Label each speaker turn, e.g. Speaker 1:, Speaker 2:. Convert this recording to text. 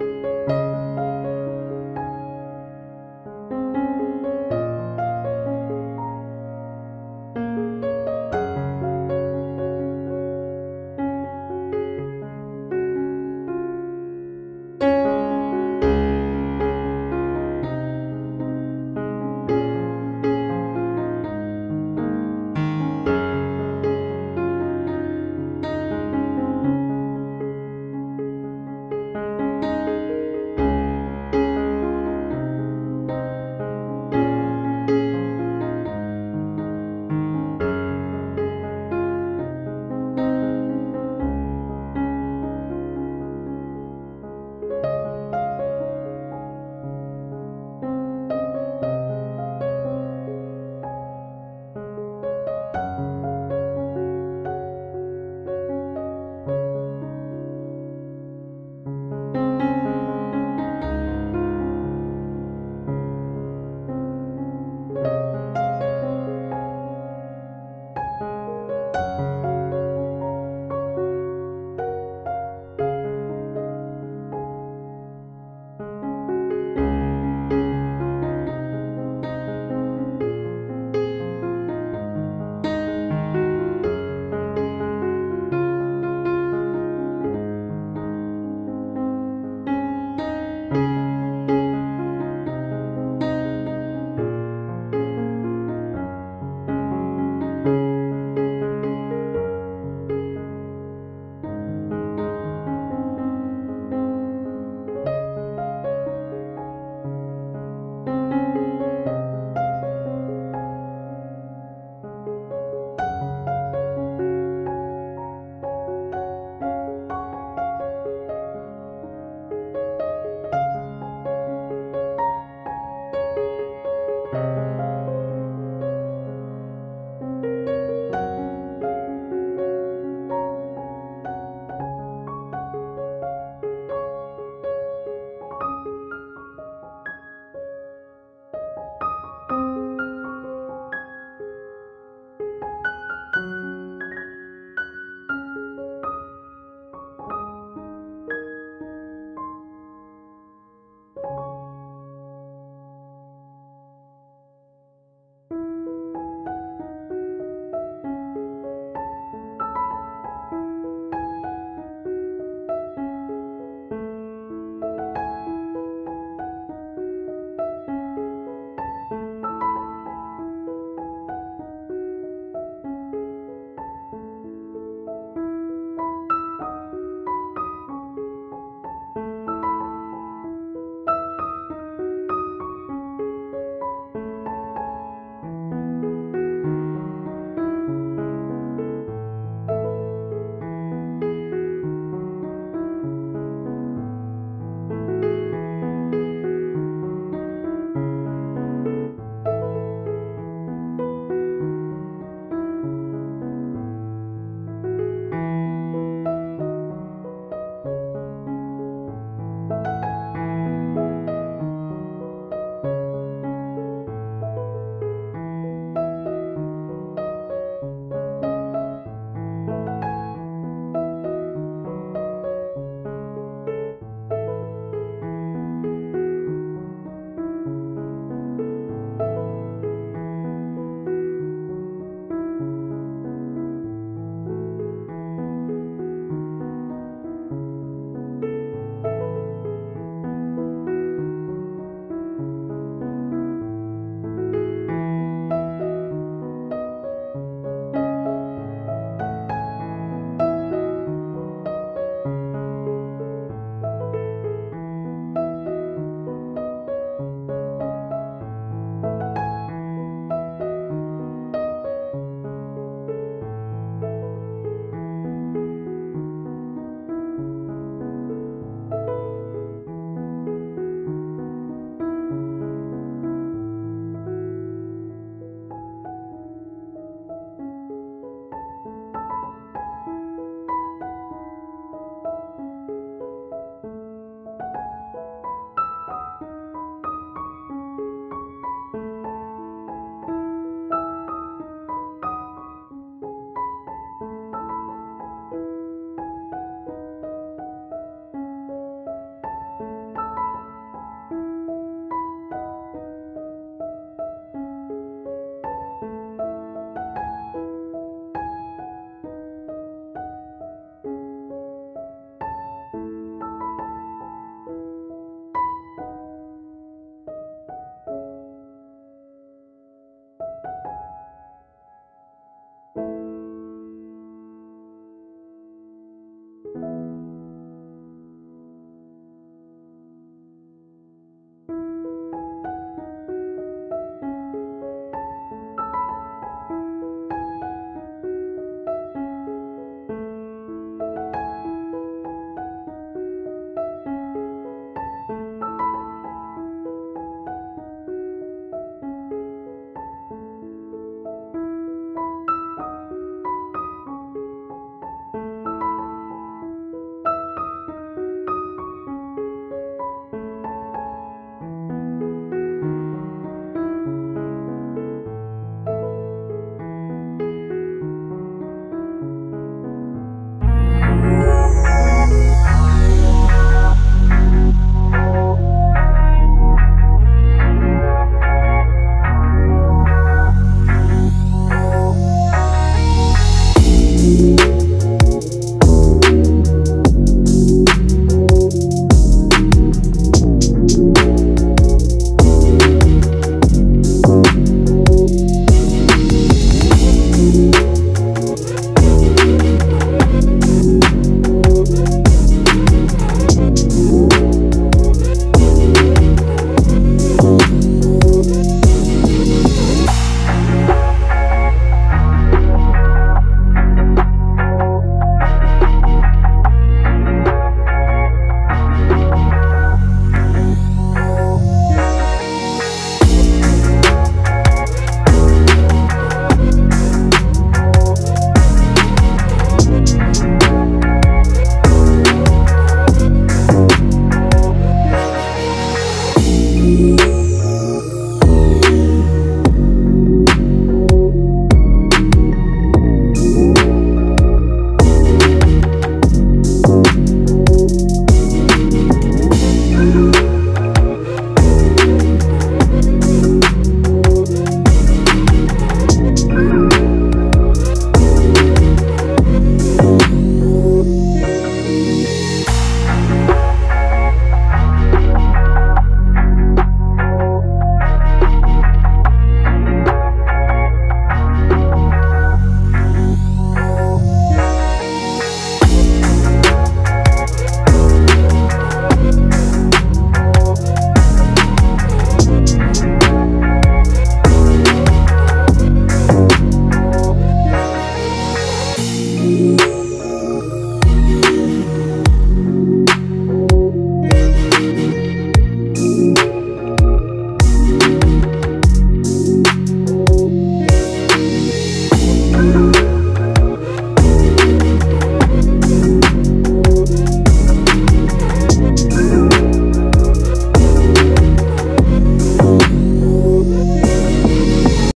Speaker 1: you.